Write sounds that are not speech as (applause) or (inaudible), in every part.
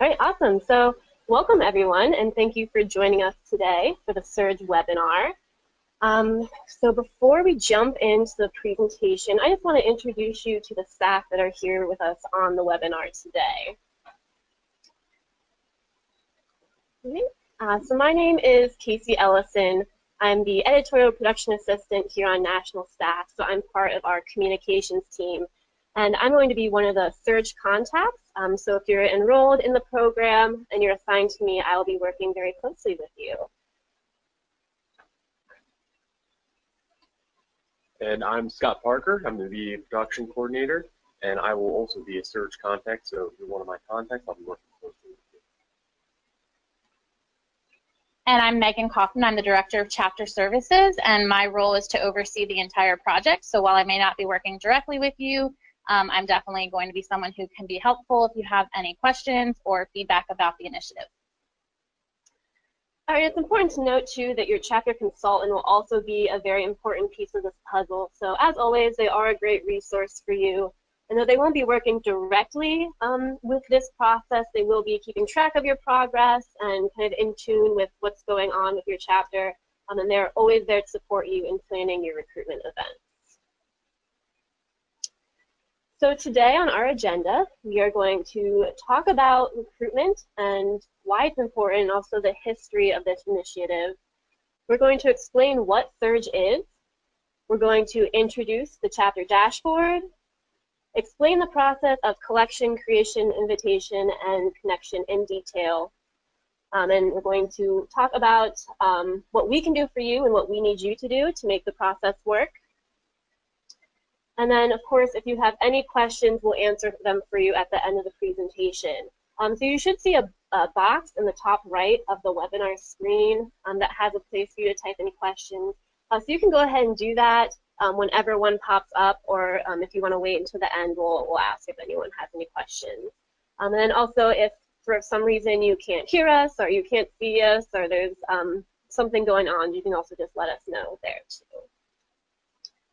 All right, awesome. So welcome everyone, and thank you for joining us today for the Surge webinar. Um, so before we jump into the presentation, I just want to introduce you to the staff that are here with us on the webinar today. Uh, so my name is Casey Ellison. I'm the editorial production assistant here on national staff, so I'm part of our communications team. And I'm going to be one of the Surge contacts. Um, so if you're enrolled in the program and you're assigned to me, I will be working very closely with you. And I'm Scott Parker. I'm the VA production coordinator, and I will also be a Surge contact. So if you're one of my contacts, I'll be working closely with you. And I'm Megan Kaufman. I'm the Director of Chapter Services, and my role is to oversee the entire project. So while I may not be working directly with you, um, I'm definitely going to be someone who can be helpful if you have any questions or feedback about the initiative. All right, it's important to note too that your chapter consultant will also be a very important piece of this puzzle. So as always, they are a great resource for you. And though they won't be working directly um, with this process, they will be keeping track of your progress and kind of in tune with what's going on with your chapter. Um, and they're always there to support you in planning your recruitment events. So today on our agenda, we are going to talk about recruitment and why it's important, and also the history of this initiative. We're going to explain what Surge is. We're going to introduce the chapter dashboard, explain the process of collection, creation, invitation, and connection in detail. Um, and we're going to talk about um, what we can do for you and what we need you to do to make the process work. And then, of course, if you have any questions, we'll answer them for you at the end of the presentation. Um, so you should see a, a, box in the top right of the webinar screen um, that has a place for you to type any questions. Uh, so you can go ahead and do that um, whenever one pops up, or um, if you want to wait until the end, we'll, we'll ask if anyone has any questions. Um, and then also, if for some reason you can't hear us, or you can't see us, or there's um, something going on, you can also just let us know there too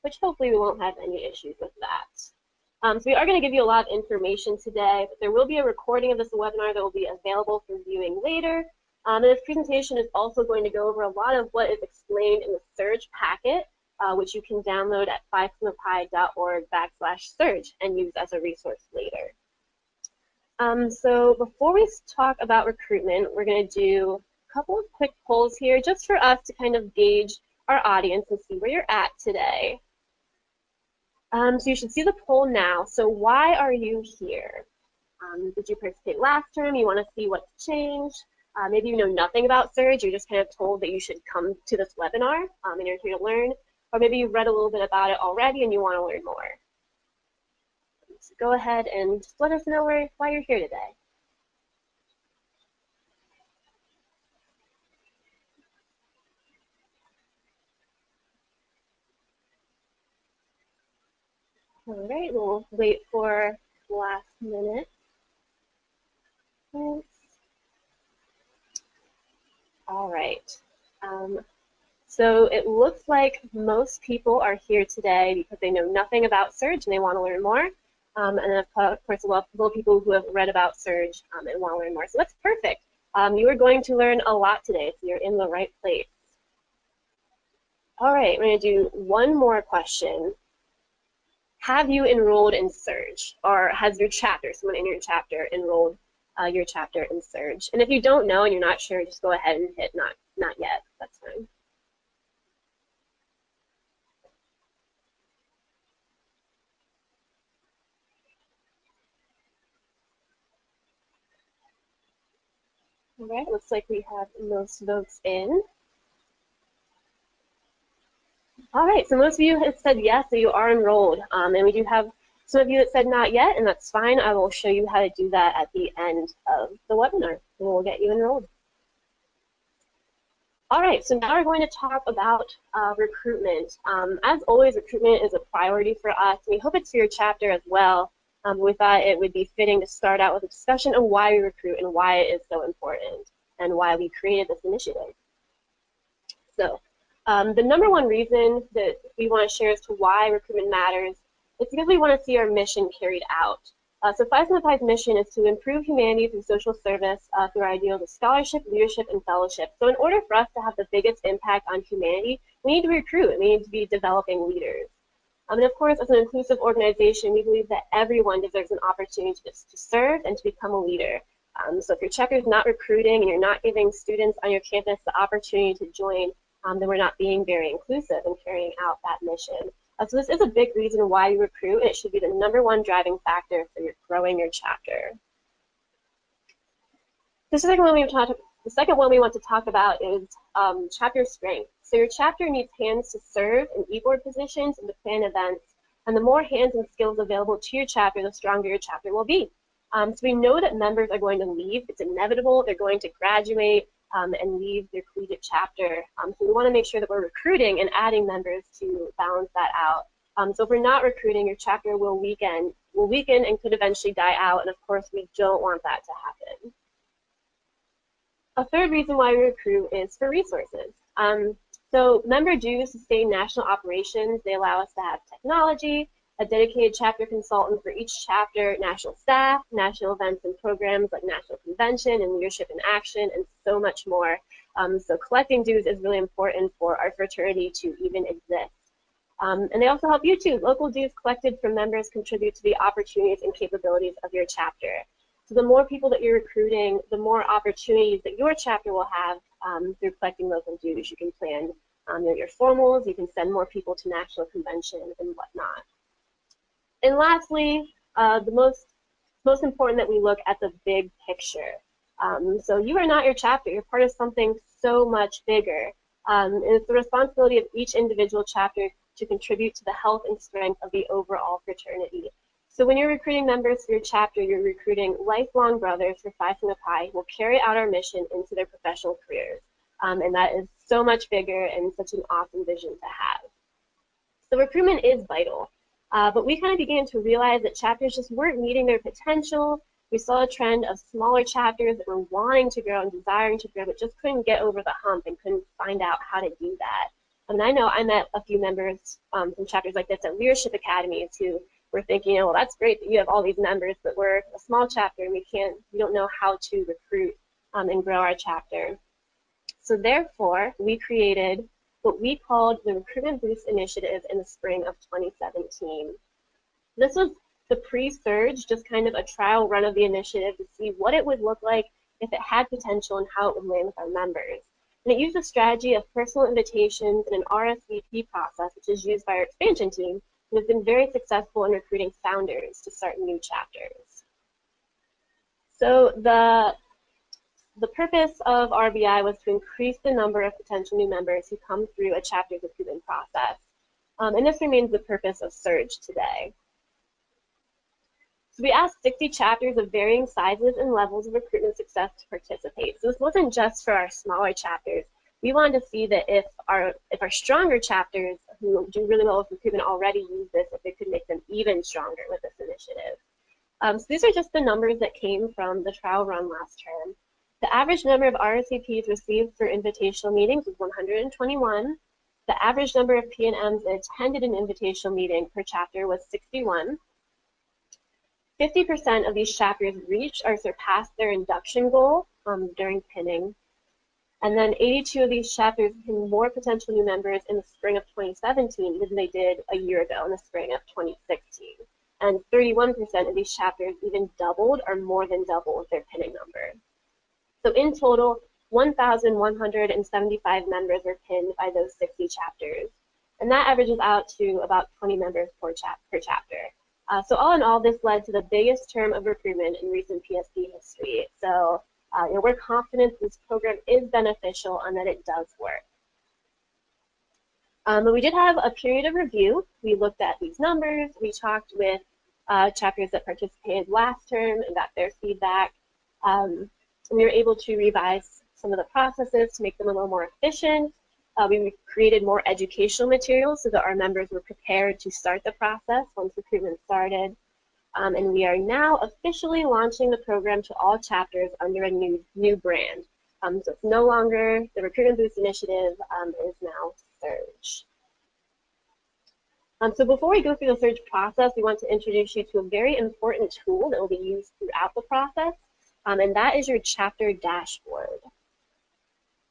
which hopefully we won't have any issues with that. Um, so we are going to give you a lot of information today, but there will be a recording of this webinar that will be available for viewing later. Um, and this presentation is also going to go over a lot of what is explained in the Surge packet, uh, which you can download at phi.org backslash surge and use as a resource later. Um, so before we talk about recruitment, we're going to do a couple of quick polls here just for us to kind of gauge our audience and see where you're at today. Um, so you should see the poll now. So why are you here? Um, did you participate last term? You want to see what's changed? Uh, maybe you know nothing about Surge. You're just kind of told that you should come to this webinar um, and you're here to learn. Or maybe you've read a little bit about it already and you want to learn more. So go ahead and let us know where, why you're here today. All right, we'll wait for last minute. All right. Um, so it looks like most people are here today because they know nothing about Surge and they want to learn more. Um, and of course a lot of people who have read about Surge um, and want to learn more. So that's perfect. Um, you are going to learn a lot today, so you're in the right place. All right, we're going to do one more question have you enrolled in Surge? Or has your chapter, someone in your chapter, enrolled uh, your chapter in Surge? And if you don't know and you're not sure, just go ahead and hit not, not yet. That's fine. All right, looks like we have most votes in. All right, so most of you have said yes, so you are enrolled. Um, and we do have some of you that said not yet, and that's fine. I will show you how to do that at the end of the webinar, and we'll get you enrolled. All right, so now we're going to talk about uh, recruitment. Um, as always, recruitment is a priority for us. We hope it's for your chapter as well. Um, we thought it would be fitting to start out with a discussion of why we recruit and why it is so important and why we created this initiative. So um, the number one reason that we want to share as to why recruitment matters is because we want to see our mission carried out. Uh, so Sigma Pi's mission is to improve humanity through social service uh, through our ideals of scholarship, leadership, and fellowship. So in order for us to have the biggest impact on humanity, we need to recruit we need to be developing leaders. Um, and of course, as an inclusive organization, we believe that everyone deserves an opportunity to, to serve and to become a leader. Um, so if your chapter is not recruiting and you're not giving students on your campus the opportunity to join, um, then we're not being very inclusive in carrying out that mission. Uh, so this is a big reason why you recruit, and it should be the number one driving factor for your growing your chapter. The second one we talk, the second one we want to talk about is um, chapter strength. So your chapter needs hands to serve in e-board positions and to plan events. And the more hands and skills available to your chapter, the stronger your chapter will be. Um, so we know that members are going to leave. It's inevitable. They're going to graduate um, and leave their collegiate chapter. Um, so we want to make sure that we're recruiting and adding members to balance that out. Um, so if we're not recruiting, your chapter will weaken, will weaken and could eventually die out. And of course, we don't want that to happen. A third reason why we recruit is for resources. Um, so member dues sustain national operations. They allow us to have technology, a dedicated chapter consultant for each chapter, national staff, national events and programs like National Convention and Leadership in Action, and so much more. Um, so collecting dues is really important for our fraternity to even exist. Um, and they also help you too. Local dues collected from members contribute to the opportunities and capabilities of your chapter. So the more people that you're recruiting, the more opportunities that your chapter will have um, through collecting local dues. You can plan um, your formals, you can send more people to national convention and whatnot. And lastly, uh, the most most important that we look at the big picture. Um, so you are not your chapter. You're part of something so much bigger. Um, and it's the responsibility of each individual chapter to contribute to the health and strength of the overall fraternity. So when you're recruiting members for your chapter, you're recruiting lifelong brothers for Phi Sigma Pi who will carry out our mission into their professional careers. Um, and that is so much bigger and such an awesome vision to have. So recruitment is vital. Uh, but we kind of began to realize that chapters just weren't meeting their potential. We saw a trend of smaller chapters that were wanting to grow and desiring to grow, but just couldn't get over the hump and couldn't find out how to do that. And I know I met a few members um, from chapters like this at leadership academies who were thinking, oh, well, that's great that you have all these members, but we're a small chapter and we can't, we don't know how to recruit um, and grow our chapter. So therefore, we created what we called the Recruitment Boost Initiative in the spring of 2017. This was the pre-surge, just kind of a trial run of the initiative to see what it would look like if it had potential and how it would land with our members. And it used a strategy of personal invitations and an RSVP process, which is used by our expansion team, and has been very successful in recruiting founders to start new chapters. So the the purpose of RBI was to increase the number of potential new members who come through a chapter recruitment process. Um, and this remains the purpose of Surge today. So we asked 60 chapters of varying sizes and levels of recruitment success to participate. So this wasn't just for our smaller chapters. We wanted to see that if our if our stronger chapters who do really well with recruitment already use this, if it could make them even stronger with this initiative. Um, so these are just the numbers that came from the trial run last term. The average number of RSVPs received for invitational meetings was 121. The average number of PNMs that attended an invitational meeting per chapter was 61. 50% of these chapters reached or surpassed their induction goal um, during pinning. And then 82 of these chapters became more potential new members in the spring of 2017 than they did a year ago in the spring of 2016. And 31% of these chapters even doubled or more than doubled their pinning number. So in total, 1,175 members were pinned by those 60 chapters. And that averages out to about 20 members per, chap per chapter. Uh, so all in all, this led to the biggest term of recruitment in recent PSP history. So uh, you know, we're confident this program is beneficial and that it does work. Um, but we did have a period of review. We looked at these numbers. We talked with uh, chapters that participated last term and got their feedback. Um, we were able to revise some of the processes to make them a little more efficient. Uh, we created more educational materials so that our members were prepared to start the process once recruitment started. Um, and we are now officially launching the program to all chapters under a new, new brand. Um, so it's no longer the Recruitment Boost Initiative, um, it is now Surge. Um, so before we go through the Surge process, we want to introduce you to a very important tool that will be used throughout the process, um, and that is your chapter dashboard.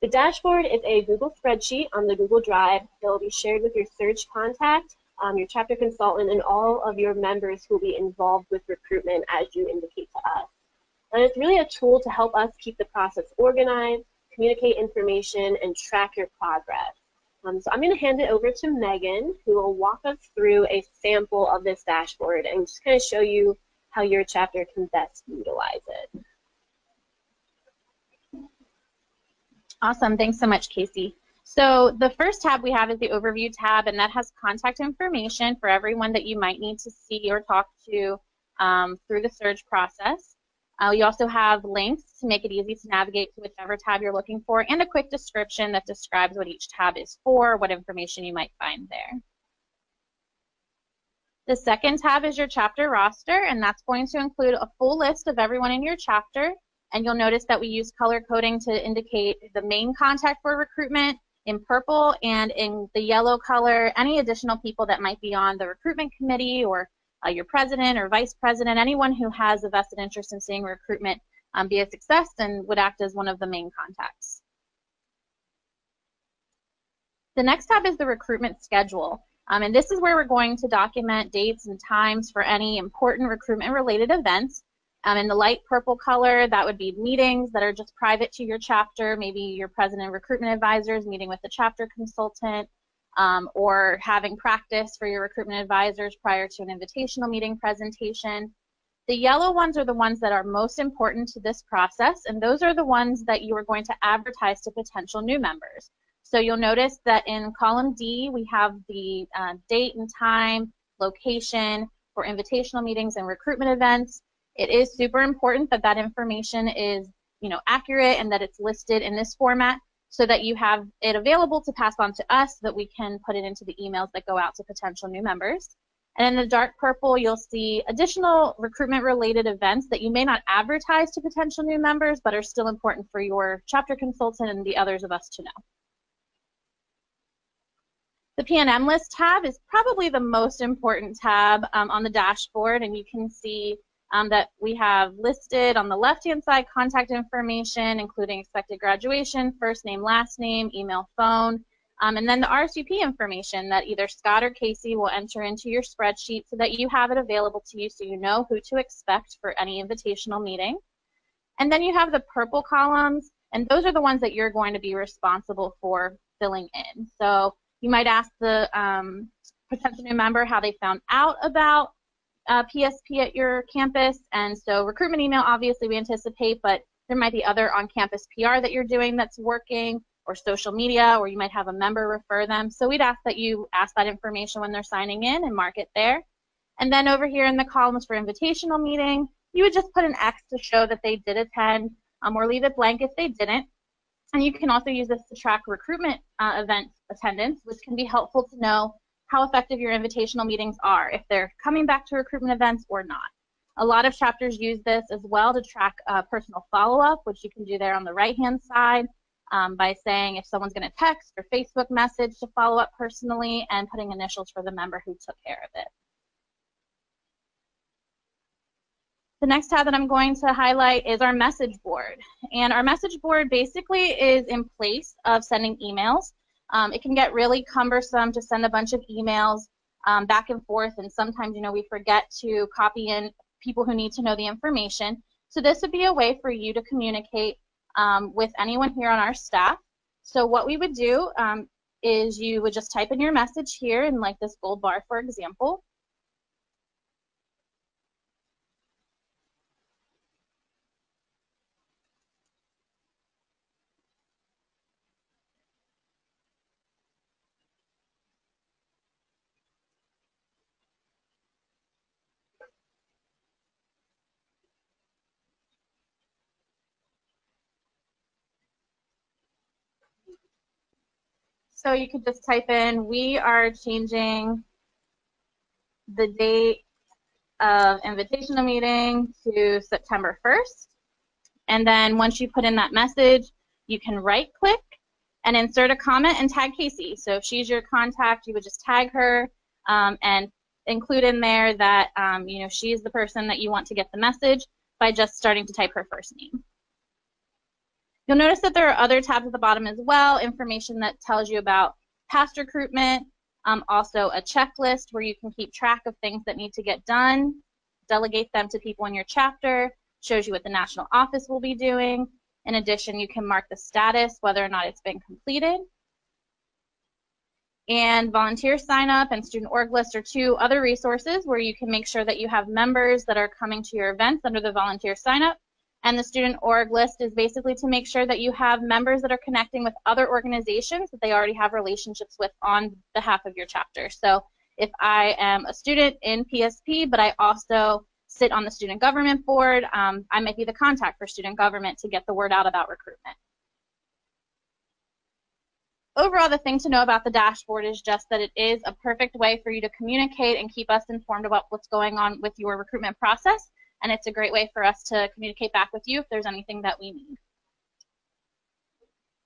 The dashboard is a Google spreadsheet on the Google Drive that will be shared with your Surge contact, um, your chapter consultant, and all of your members who will be involved with recruitment as you indicate to us. And it's really a tool to help us keep the process organized, communicate information, and track your progress. Um, so I'm going to hand it over to Megan, who will walk us through a sample of this dashboard and just kind of show you how your chapter can best utilize it. Awesome. Thanks so much, Casey. So the first tab we have is the Overview tab, and that has contact information for everyone that you might need to see or talk to um, through the Surge process. Uh, you also have links to make it easy to navigate to whichever tab you're looking for, and a quick description that describes what each tab is for, what information you might find there. The second tab is your chapter roster, and that's going to include a full list of everyone in your chapter. And you'll notice that we use color coding to indicate the main contact for recruitment in purple, and in the yellow color, any additional people that might be on the recruitment committee or uh, your president or vice president, anyone who has a vested interest in seeing recruitment um, be a success and would act as one of the main contacts. The next tab is the recruitment schedule. Um, and this is where we're going to document dates and times for any important recruitment related events. Um, in the light purple color, that would be meetings that are just private to your chapter, maybe your president recruitment advisors meeting with the chapter consultant, um, or having practice for your recruitment advisors prior to an invitational meeting presentation. The yellow ones are the ones that are most important to this process, and those are the ones that you are going to advertise to potential new members. So you'll notice that in column D, we have the uh, date and time, location for invitational meetings and recruitment events. It is super important that that information is you know, accurate and that it's listed in this format so that you have it available to pass on to us so that we can put it into the emails that go out to potential new members. And in the dark purple, you'll see additional recruitment related events that you may not advertise to potential new members, but are still important for your chapter consultant and the others of us to know. The PNM list tab is probably the most important tab um, on the dashboard, and you can see um, that we have listed on the left-hand side contact information, including expected graduation, first name, last name, email, phone, um, and then the RSVP information that either Scott or Casey will enter into your spreadsheet so that you have it available to you so you know who to expect for any invitational meeting. And then you have the purple columns, and those are the ones that you're going to be responsible for filling in. So you might ask the um, potential new member how they found out about uh, PSP at your campus. And so recruitment email, obviously we anticipate, but there might be other on-campus PR that you're doing that's working or social media, or you might have a member refer them. So we'd ask that you ask that information when they're signing in and mark it there. And then over here in the columns for invitational meeting, you would just put an X to show that they did attend um, or leave it blank if they didn't. And you can also use this to track recruitment uh, event attendance, which can be helpful to know how effective your invitational meetings are, if they're coming back to recruitment events or not. A lot of chapters use this as well to track uh, personal follow-up, which you can do there on the right-hand side um, by saying if someone's going to text or Facebook message to follow up personally and putting initials for the member who took care of it. The next tab that I'm going to highlight is our message board. And our message board basically is in place of sending emails. Um, it can get really cumbersome to send a bunch of emails um, back and forth, and sometimes, you know, we forget to copy in people who need to know the information. So this would be a way for you to communicate um, with anyone here on our staff. So what we would do um, is you would just type in your message here in like this gold bar, for example. So you could just type in, we are changing the date of invitational meeting to September 1st. And then once you put in that message, you can right click and insert a comment and tag Casey. So if she's your contact, you would just tag her. um, and include in there that um, you know she is the person that you want to get the message by just starting to type her first name. You'll notice that there are other tabs at the bottom as well, information that tells you about past recruitment, um, also a checklist where you can keep track of things that need to get done, delegate them to people in your chapter, shows you what the national office will be doing. In addition, you can mark the status, whether or not it's been completed. And volunteer sign up and student org list are two other resources where you can make sure that you have members that are coming to your events under the volunteer sign up. And the student org list is basically to make sure that you have members that are connecting with other organizations that they already have relationships with on behalf of your chapter. So if I am a student in PSP, but I also sit on the student government board, um, I might be the contact for student government to get the word out about recruitment. Overall, the thing to know about the dashboard is just that it is a perfect way for you to communicate and keep us informed about what's going on with your recruitment process, and it's a great way for us to communicate back with you if there's anything that we need.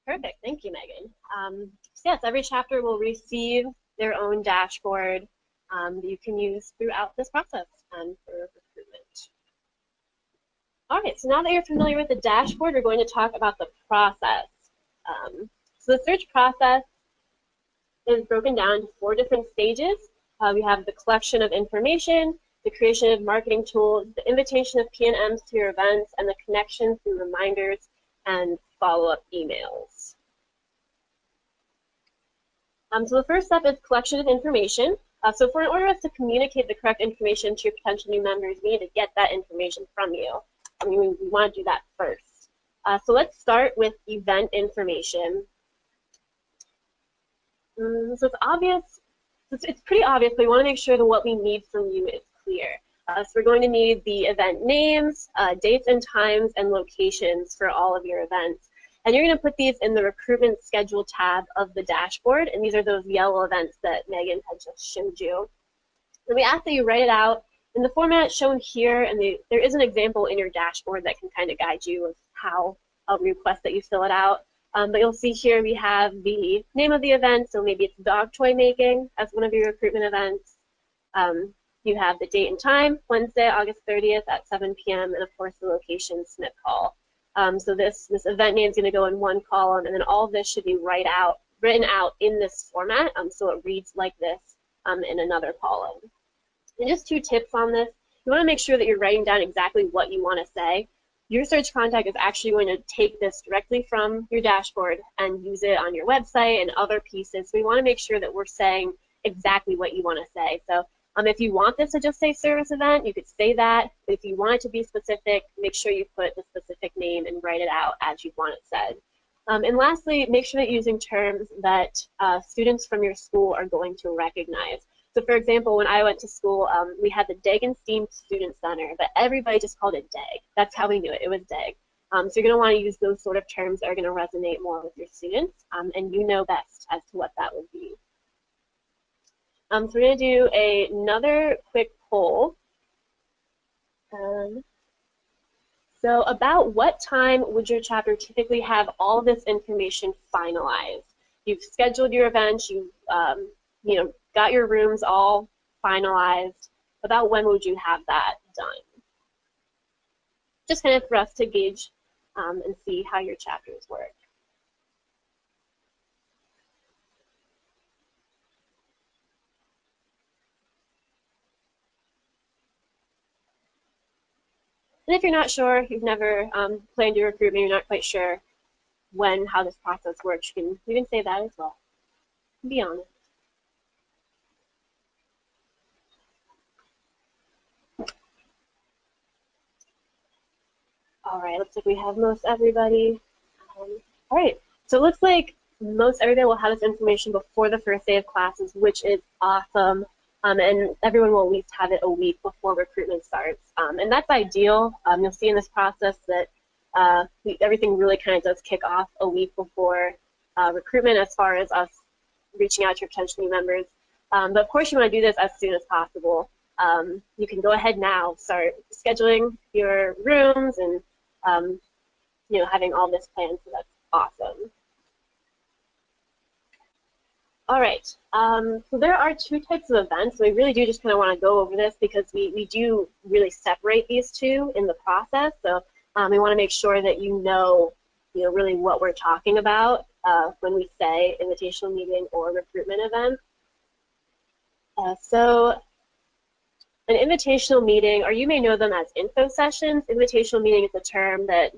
Perfect, thank you, Megan. Um, so yes, every chapter will receive their own dashboard um, that you can use throughout this process and for recruitment. All right, so now that you're familiar with the dashboard, we're going to talk about the process. Um, so the Surge process is broken down into four different stages. Uh, we have the collection of information, the creation of marketing tools, the invitation of PNMs to your events, and the connection through reminders and follow-up emails. Um, so the first step is collection of information. Uh, so for in order to communicate the correct information to your potential new members, we need to get that information from you. I mean, we, want to do that first. Uh, so let's start with event information. Um, so it's obvious, it's, it's pretty obvious, but we want to make sure that what we need from you is clear. Uh, so we're going to need the event names, uh, dates and times, and locations for all of your events. And you're going to put these in the recruitment schedule tab of the dashboard, and these are those yellow events that Megan had just showed you. And we ask that you write it out in the format shown here, and the, there is an example in your dashboard that can kind of guide you of how I'll request that you fill it out. Um, but you'll see here we have the name of the event, so maybe it's dog toy making as one of your recruitment events. Um, you have the date and time, Wednesday, August 30th at 7 p.m., and of course the location, Smith Hall. Um, so this, this event name is going to go in one column, and then all of this should be write out, written out in this format, um, so it reads like this um, in another column. And just two tips on this. You want to make sure that you're writing down exactly what you want to say your Surge contact is actually going to take this directly from your dashboard and use it on your website and other pieces. So we want to make sure that we're saying exactly what you want to say. So um, if you want this to just say service event, you could say that. If you want it to be specific, make sure you put the specific name and write it out as you want it said. Um, and lastly, make sure that you're using terms that uh, students from your school are going to recognize. So for example, when I went to school, um, we had the Dagen Steam Student Center, but everybody just called it DAG. That's how we knew it. It was DAG. Um, so you're going to want to use those sort of terms that are going to resonate more with your students, um, and you know best as to what that would be. Um, so we're going to do a, another quick poll. Um, so about what time would your chapter typically have all this information finalized? You've scheduled your events, you've um, you know, got your rooms all finalized, about when would you have that done? Just kind of for us to gauge um, and see how your chapters work. And if you're not sure, you've never um, planned your recruitment, you're not quite sure when, how this process works, you can, you can say that as well. Be honest. All right, looks like we have most everybody. Um, all right, so it looks like most everybody will have this information before the first day of classes, which is awesome. Um, and everyone will at least have it a week before recruitment starts. Um, and that's ideal. Um, you'll see in this process that uh, we, everything really kind of does kick off a week before uh, recruitment as far as us reaching out to your potential new members. Um, but of course you want to do this as soon as possible. Um, you can go ahead now, start scheduling your rooms and um, you know, having all this planned, so that's awesome. All right. Um, so there are two types of events. We really do just kind of want to go over this because we, we do really separate these two in the process. So um, we want to make sure that you know, you know, really what we're talking about uh, when we say invitational meeting or recruitment event. Uh, so an invitational meeting, or you may know them as info sessions. Invitational meeting is a term that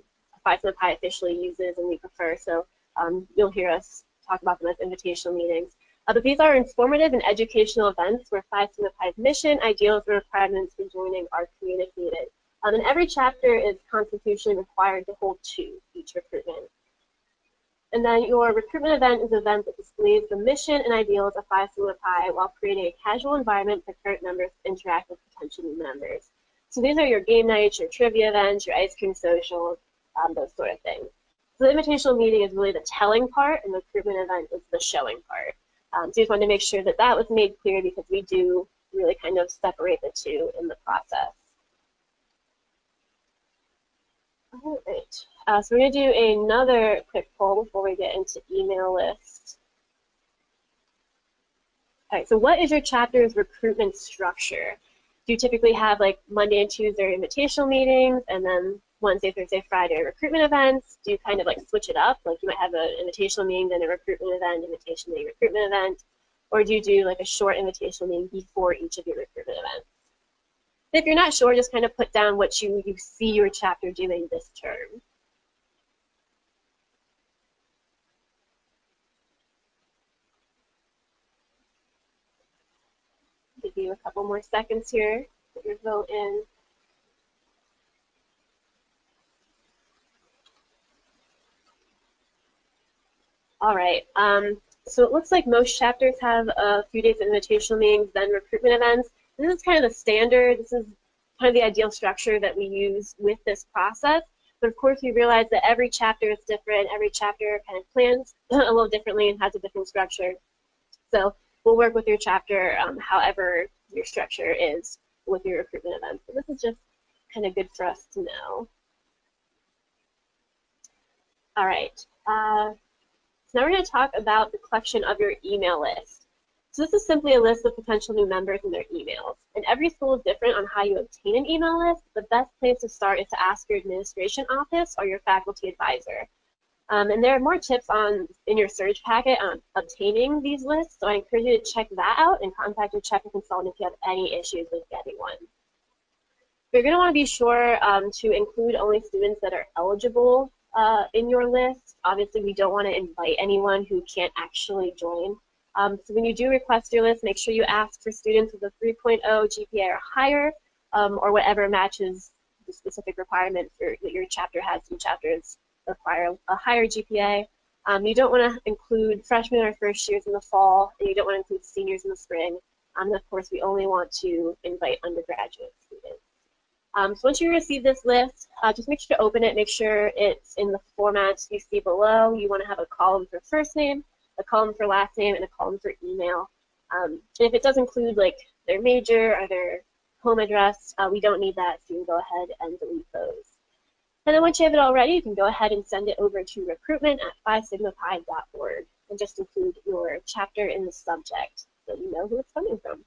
Phi Pi officially uses and we prefer, so um, you'll hear us talk about them as invitational meetings. Uh, but these are informative and educational events where Phi Sigma Pi's mission, ideals, and requirements for joining are communicated. Um, and every chapter is constitutionally required to hold two each recruitment. And then your recruitment event is an event that displays the mission and ideals of Phi Sigma Pi while creating a casual environment for current members to interact with potential new members. So these are your game nights, your trivia events, your ice cream socials, um, those sort of things. So the invitational meeting is really the telling part, and the recruitment event is the showing part. Um, so just wanted to make sure that that was made clear because we do really kind of separate the two in the process. All right. Uh, so we're going to do another quick poll before we get into email list. All right, so what is your chapter's recruitment structure? Do you typically have like Monday and Tuesday invitational meetings and then Wednesday, Thursday, Friday recruitment events? Do you kind of like switch it up? Like you might have an invitational meeting, then a recruitment event, invitation meeting, recruitment event, or do you do like a short invitational meeting before each of your recruitment events? If you're not sure, just kind of put down what you, you see your chapter doing this term. Give you a couple more seconds here. Put your vote in. All right. Um, so it looks like most chapters have a few days of invitational meetings, then recruitment events. This is kind of the standard. This is kind of the ideal structure that we use with this process. But of course, we realize that every chapter is different. Every chapter kind of plans (clears throat) a little differently and has a different structure. So we'll work with your chapter um, however your structure is with your recruitment events. So this is just kind of good for us to know. All right. Uh, so now we're going to talk about the collection of your email list. So this is simply a list of potential new members and their emails. And every school is different on how you obtain an email list. The best place to start is to ask your administration office or your faculty advisor. Um, and there are more tips on in your surge packet on obtaining these lists, so I encourage you to check that out and contact your chapter consultant if you have any issues with getting one. You're going to want to be sure um, to include only students that are eligible uh, in your list. Obviously, we don't want to invite anyone who can't actually join. Um, so when you do request your list, make sure you ask for students with a 3.0 GPA or higher, um, or whatever matches the specific requirement for, that your chapter has. Some chapters require a higher GPA. Um, you don't want to include freshmen or first years in the fall, and you don't want to include seniors in the spring. Um, and of course, we only want to invite undergraduate students. Um, so once you receive this list, uh, just make sure to open it, make sure it's in the format you see below. You want to have a column for first name, a column for last name, and a column for email. Um, and if it does include like their major or their home address, uh, we don't need that, so you can go ahead and delete those. And then once you have it all ready, you can go ahead and send it over to recruitment at phisigmapi.org and just include your chapter in the subject so you know who it's coming from.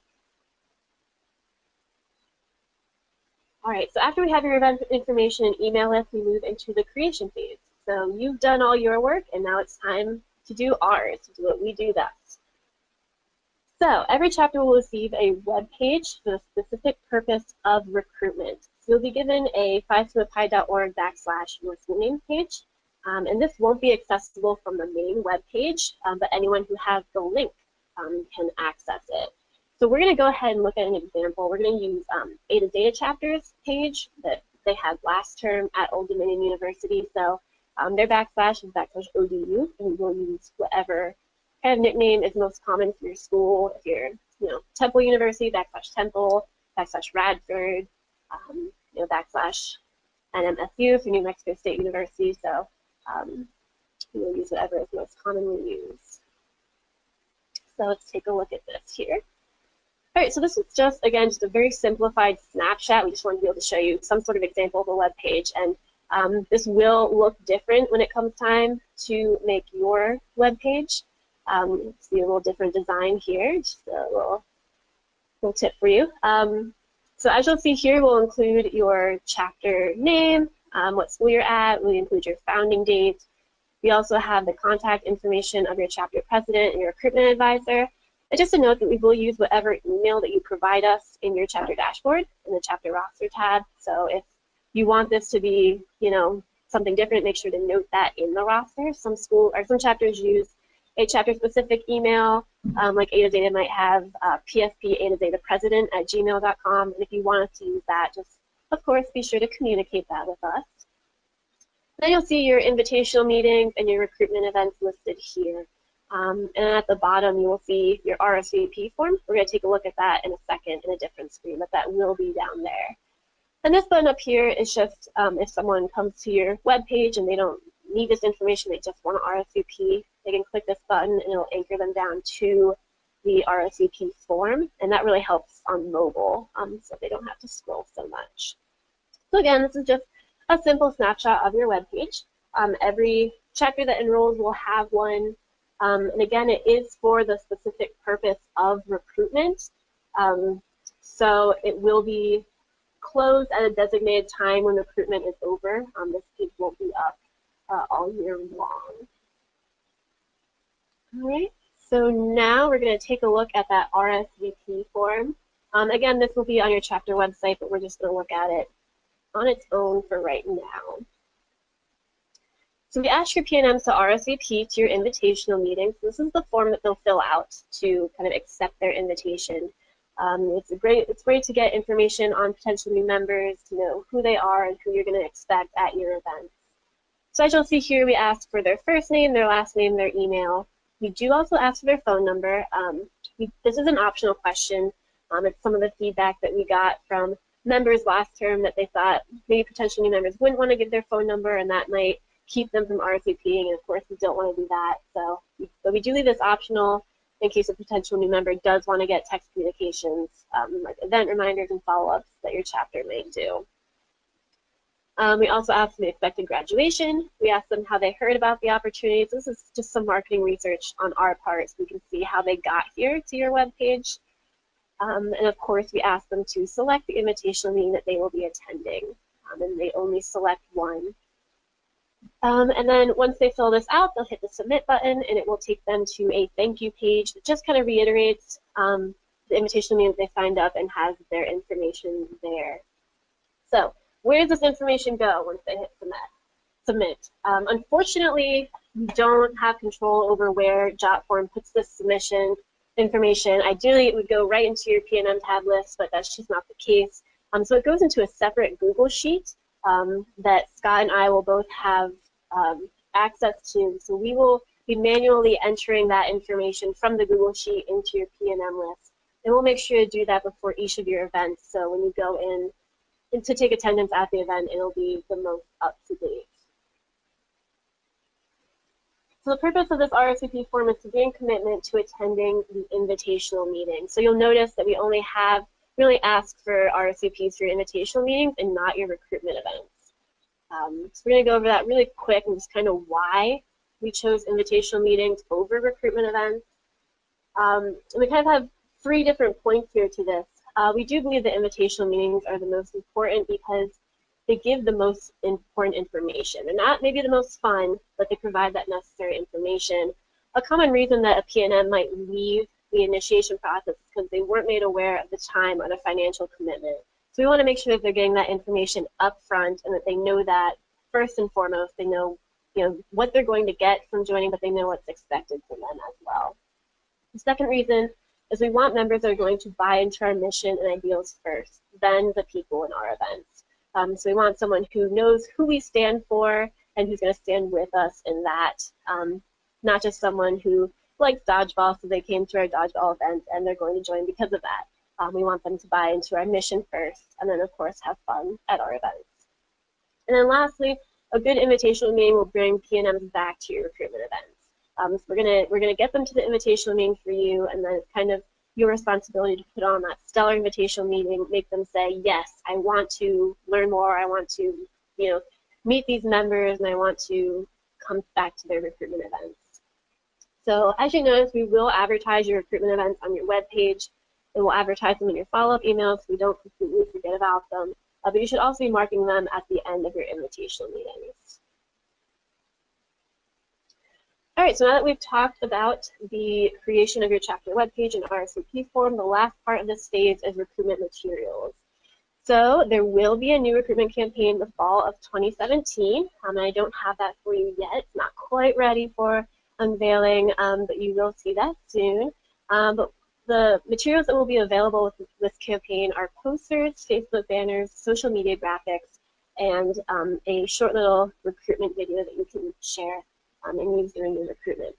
All right, so after we have your event information and email list, we move into the creation phase. So you've done all your work, and now it's time to do ours, to do what we do best. So every chapter will receive a web page for the specific purpose of recruitment. So you'll be given a phisigmapi.org backslash your school name page, um, and this won't be accessible from the main web page, um, but anyone who has the link um, can access it. So we're going to go ahead and look at an example. We're going to use um, Eta Zeta Chapters page that they had last term at Old Dominion University. So um, their backslash is backslash ODU, and we'll use whatever kind of nickname is most common for your school. If you're, you know, Temple University, backslash Temple, backslash Radford, um, you know, backslash NMSU for New Mexico State University. So um, we'll use whatever is most commonly used. So let's take a look at this here. All right, so this is just, again, just a very simplified snapshot. We just want to be able to show you some sort of example of a web page. And um, this will look different when it comes time to make your web page. Um, see a little different design here, just a little, little tip for you. Um, so as you'll see here, we'll include your chapter name, um, what school you're at, we'll include your founding date. We also have the contact information of your chapter president and your recruitment advisor. And just a note that we will use whatever email that you provide us in your chapter dashboard in the chapter roster tab. So if you want this to be, you know, something different, make sure to note that in the roster. Some school or some chapters use a chapter-specific email, um, like Eta Zeta might have uh, PFP Eta Zeta President at gmail.com. And if you want us to use that, just of course be sure to communicate that with us. Then you'll see your invitational meetings and your recruitment events listed here. Um, and at the bottom, you will see your RSVP form. We're going to take a look at that in a second in a different screen, but that will be down there. And this button up here is just um, if someone comes to your web page and they don't need this information, they just want to RSVP, they can click this button and it'll anchor them down to the RSVP form, and that really helps on mobile, um, so they don't have to scroll so much. So again, this is just a simple snapshot of your web page. Um, every chapter that enrolls will have one um, and again, it is for the specific purpose of recruitment. Um, so it will be closed at a designated time when recruitment is over. Um, this page won't be up uh, all year long. All right, so now we're going to take a look at that RSVP form. Um, again, this will be on your chapter website, but we're just going to look at it on its own for right now. So we ask your PNMs to RSVP to your invitational meetings. This is the form that they'll fill out to kind of accept their invitation. Um, it's great. It's great to get information on potential new members, to know who they are and who you're going to expect at your events. So as you'll see here, we ask for their first name, their last name, their email. We do also ask for their phone number. Um, we, this is an optional question. Um, it's some of the feedback that we got from members last term that they thought maybe potential new members wouldn't want to give their phone number, and that might keep them from RSVPing, and of course we don't want to do that. So, but we do leave this optional in case a potential new member does want to get text communications, um, like event reminders and follow-ups that your chapter may do. Um, we also ask them the expected graduation. We ask them how they heard about the opportunities. This is just some marketing research on our part so we can see how they got here to your web page. Um, and of course, we ask them to select the invitational meeting that they will be attending. Um, and they only select one. Um, and then once they fill this out, they'll hit the submit button and it will take them to a thank you page that just kind of reiterates um, the invitation means they signed up and has their information there. So where does this information go once they hit submit? Submit. Um, unfortunately, we don't have control over where JotForm puts this submission information. Ideally, it would go right into your PNM tab list, but that's just not the case. Um, so it goes into a separate Google Sheet um, that Scott and I will both have um, access to. So we will be manually entering that information from the Google Sheet into your PNM list. And we'll make sure to do that before each of your events. So when you go in to take attendance at the event, it'll be the most up to date. So the purpose of this RSVP form is to gain commitment to attending the invitational meeting. So you'll notice that we only have really ask for RSVPs for your invitational meetings and not your recruitment events. Um, so we're going to go over that really quick and just kind of why we chose invitational meetings over recruitment events. Um, we kind of have three different points here to this. Uh, we do believe that invitational meetings are the most important because they give the most important information. They're not maybe the most fun, but they provide that necessary information. A common reason that a PNM might leave the initiation process because they weren't made aware of the time or the financial commitment. So we want to make sure that they're getting that information up front and that they know that first and foremost, they know you know what they're going to get from joining, but they know what's expected from them as well. The second reason is we want members that are going to buy into our mission and ideals first, then the people in our events. Um, so we want someone who knows who we stand for and who's going to stand with us in that, um, not just someone who likes dodgeball, so they came to our dodgeball event and they're going to join because of that. Um, we want them to buy into our mission first, and then of course have fun at our events. And then lastly, a good invitational meeting will bring PNMs back to your recruitment events. Um, so we're gonna we're gonna get them to the invitational meeting for you, and then it's kind of your responsibility to put on that stellar invitational meeting, make them say, yes, I want to learn more, I want to, you know, meet these members, and I want to come back to their recruitment events. So as you notice, we will advertise your recruitment events on your webpage. It will advertise them in your follow-up emails so we don't completely forget about them. Uh, but you should also be marking them at the end of your invitational meetings. All right, so now that we've talked about the creation of your chapter webpage and RSVP form, the last part of this stage is recruitment materials. So there will be a new recruitment campaign the fall of 2017. Um, I don't have that for you yet. It's not quite ready for unveiling, um, but you will see that soon. Um, but the materials that will be available with this campaign are posters, Facebook banners, social media graphics, and um, a short little recruitment video that you can share um, and use during your recruitment.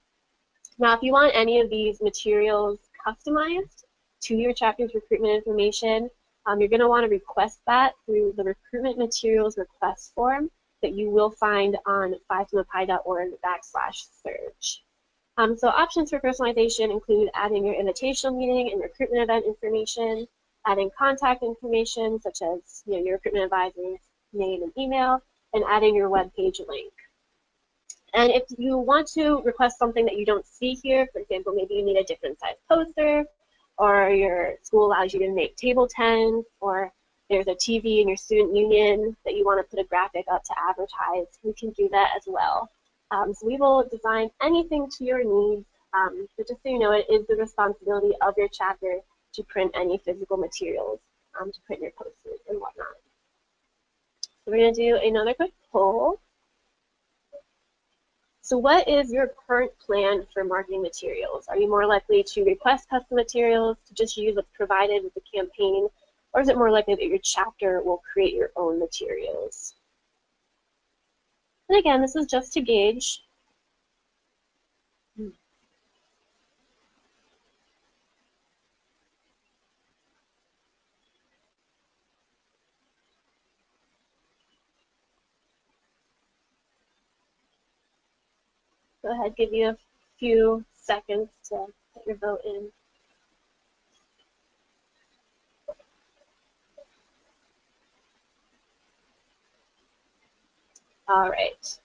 Now, if you want any of these materials customized to your chapter's recruitment information, um, you're going to want to request that through the recruitment materials request form that you will find on phi-sigma-pi.org backslash surge. Um, so options for personalization include adding your invitational meeting and recruitment event information, adding contact information such as you know, your recruitment advisor's name and email, and adding your web page link. And if you want to request something that you don't see here, for example, maybe you need a different size poster, or your school allows you to make table tens, or there's a TV in your student union that you want to put a graphic up to advertise, we can do that as well. Um, so we will design anything to your needs, um, but just so you know, it is the responsibility of your chapter to print any physical materials, um, to print your posters and whatnot. So we're going to do another quick poll. So what is your current plan for marketing materials? Are you more likely to request custom materials, to just use what's provided with the campaign, or is it more likely that your chapter will create your own materials? And again, this is just to gauge. Go ahead, give you a few seconds to put your vote in. All right,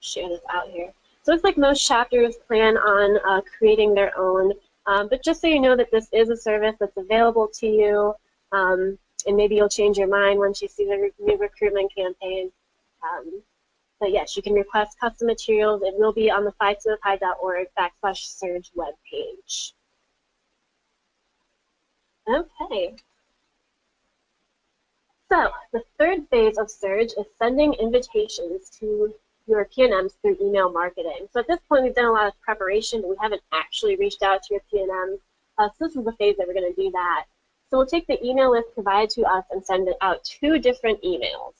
share this out here. So it's like most chapters plan on uh, creating their own, um, but just so you know that this is a service that's available to you, um, and maybe you'll change your mind once you see the new recruitment campaign. Um, but yes, you can request custom materials. It will be on the phi-sigma-pi.org backslash surge webpage. Okay. So the third phase of Surge is sending invitations to your PNMs through email marketing. So at this point, we've done a lot of preparation, but we haven't actually reached out to your PNMs. Uh, so this is the phase that we're going to do that. So we'll take the email list provided to us and send it out two different emails.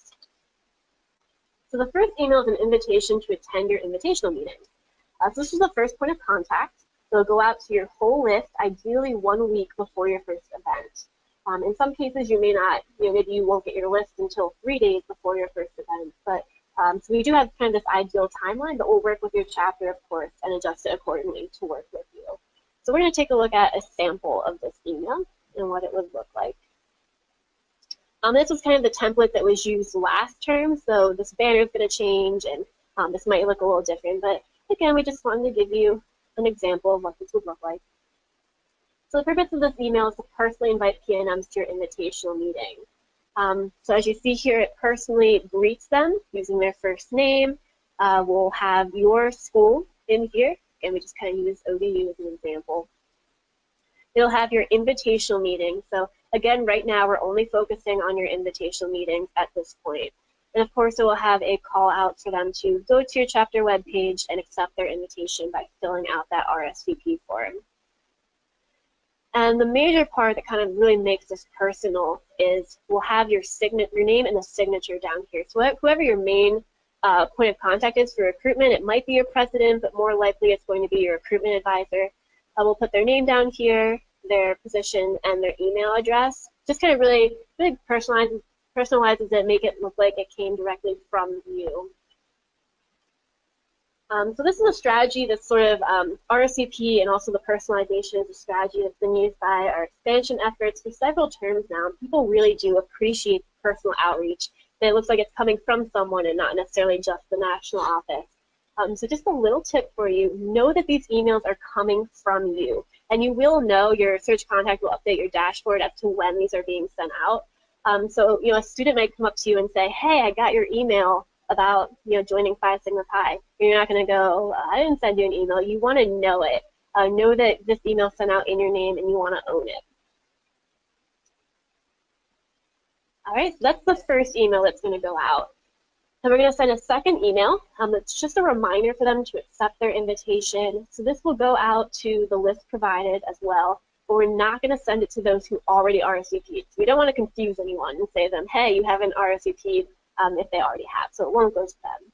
So the first email is an invitation to attend your invitational meeting. Uh, so this is the first point of contact. So it'll go out to your whole list, ideally one week before your first event. Um, in some cases, you may not, you know, maybe you won't get your list until three days before your first event. But um, so we do have kind of this ideal timeline, but we'll work with your chapter, of course, and adjust it accordingly to work with you. So we're going to take a look at a sample of this email and what it would look like. Um, this was kind of the template that was used last term, so this banner is going to change, and um, this might look a little different. But again, we just wanted to give you an example of what this would look like. So the purpose of this email is to personally invite PNMs to your invitational meeting. Um, so as you see here, it personally greets them using their first name. Uh, we'll have your school in here, and we just kind of use ODU as an example. It'll have your invitational meeting. So again, right now we're only focusing on your invitational meetings at this point. And of course, it will have a call out for them to go to your chapter webpage and accept their invitation by filling out that RSVP form. And the major part that kind of really makes this personal is we'll have your signet, your name and the signature down here. So whoever your main uh, point of contact is for recruitment, it might be your president, but more likely it's going to be your recruitment advisor. Uh, we'll put their name down here, their position, and their email address. Just kind of really, really personalizes, personalizes it, make it look like it came directly from you. Um, so this is a strategy that's sort of um, RSVP and also the personalization is a strategy that's been used by our expansion efforts for several terms now. People really do appreciate personal outreach. That it looks like it's coming from someone and not necessarily just the national office. Um, so just a little tip for you, know that these emails are coming from you. And you will know, your surge contact will update your dashboard as to when these are being sent out. Um, so, you know, a student might come up to you and say, hey, I got your email about, you know, joining Phi Sigma Pi. You're not going to go, I didn't send you an email. You want to know it. Uh, know that this email sent out in your name and you want to own it. All right, so that's the first email that's going to go out. Then we're going to send a second email. Um, it's just a reminder for them to accept their invitation. So this will go out to the list provided as well, but we're not going to send it to those who already RSVP'd. We don't want to confuse anyone and say to them, hey, you haven't RSVP'd um, if they already have. So it won't go to them.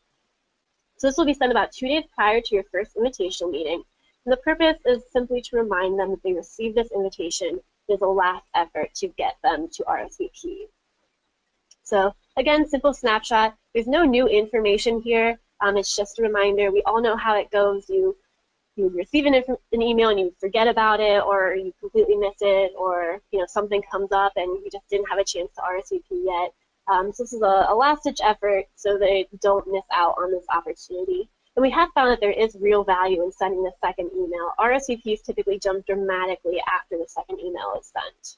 So this will be sent about two days prior to your first invitation meeting. And the purpose is simply to remind them that they received this invitation is a last effort to get them to RSVP. So again, simple snapshot. There's no new information here. Um, it's just a reminder. We all know how it goes. You you receive an, an, email and you forget about it, or you completely miss it, or you know something comes up and you just didn't have a chance to RSVP yet. Um, so this is a, a last-ditch effort so they don't miss out on this opportunity. And we have found that there is real value in sending the second email. RSVPs typically jump dramatically after the second email is sent.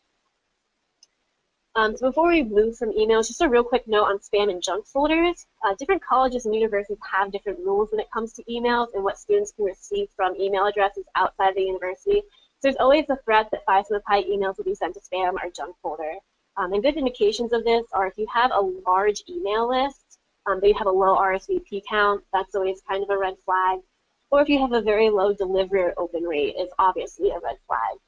Um, so before we move from emails, just a real quick note on spam and junk folders. Uh, different colleges and universities have different rules when it comes to emails and what students can receive from email addresses outside the university. So there's always a threat that Phi Sigma Pi emails will be sent to spam or junk folder. Um, and good indications of this are if you have a large email list, um, but you have a low RSVP count, that's always kind of a red flag. Or if you have a very low delivery or open rate, it's obviously a red flag.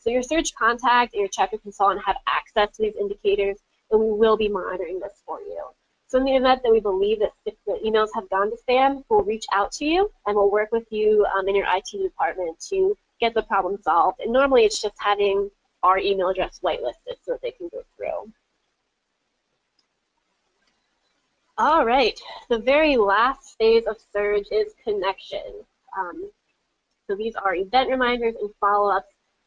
So your surge contact and your chapter consultant have access to these indicators, and we will be monitoring this for you. So in the event that we believe that the emails have gone to spam, we'll reach out to you and we'll work with you um, in your IT department to get the problem solved. And normally it's just having our email address whitelisted so that they can go through. All right, the very last phase of Surge is connection. Um, so these are event reminders and follow-ups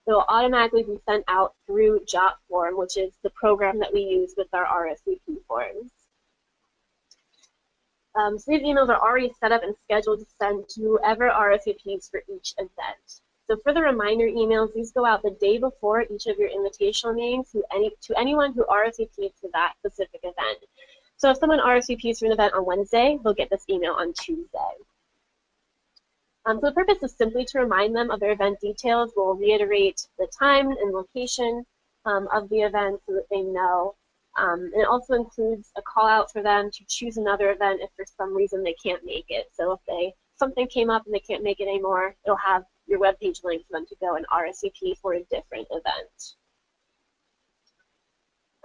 it will automatically be sent out through JotForm, which is the program that we use with our RSVP forms. Um, so these emails are already set up and scheduled to send to whoever RSVPs for each event. So for the reminder emails, these go out the day before each of your invitational meetings to, any, to anyone who RSVPs to that specific event. So if someone RSVPs for an event on Wednesday, they'll get this email on Tuesday. Um, so the purpose is simply to remind them of their event details. We'll reiterate the time and location um, of the event so that they know. Um, and it also includes a call out for them to choose another event if for some reason they can't make it. So if they something came up and they can't make it anymore, it'll have your web page link for them to go and RSVP for a different event.